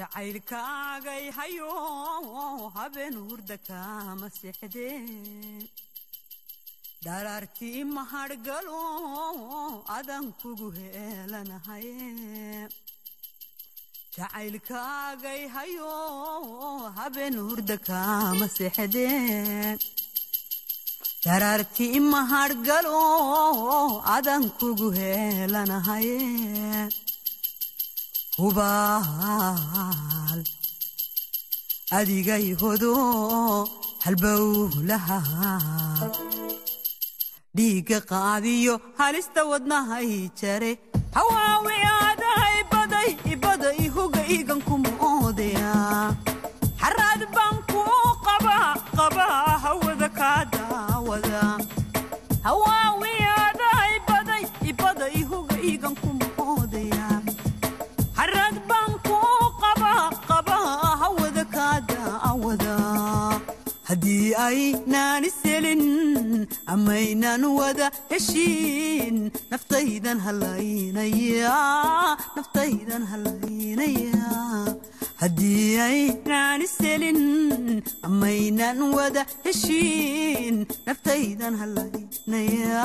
jacaylkaagay hayo habeen hurda kama sexdee dharaartii mahadhgalo adan kugu heelanahaye jacaylkaagay hayo habeen hurda kama sexdee dharaartii mahadhgalo adan kugu heelanahaye hubaal adigay hodo halbowlahaa dhiigga qaadiyo halista wadnahay jare haddii aynaan iselin amaynaan wada heshiin. Naftaydan haddii aynaan iselin amaynaan wada heshiin. Naftaydan halaynaya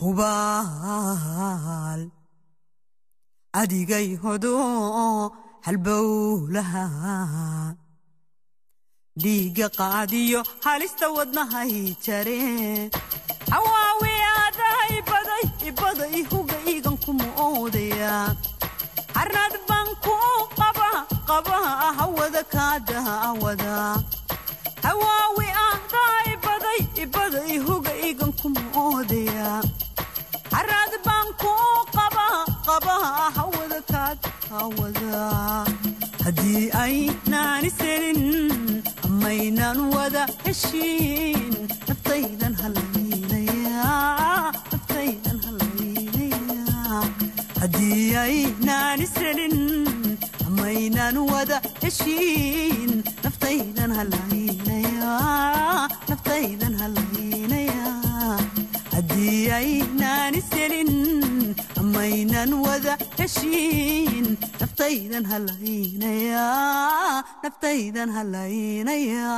hubaal adigay hodo halbowlahaa dhiigga qaadiyo halista wadnahay jare hawaawi aadahay baday ibada ihuga igan kuma oodaya harnad baan kuu qaba qabaa hawada kaa daawada haddii aynaan iselin amaynaan wada heshiin. Naftaydan haddii aynaan iselin amaynaan wada heshiin. Naftaydan halaynaya haddii aynaan iselin amaynan wada heshiin. Naftaydan halaynaya naftaydan halaynaya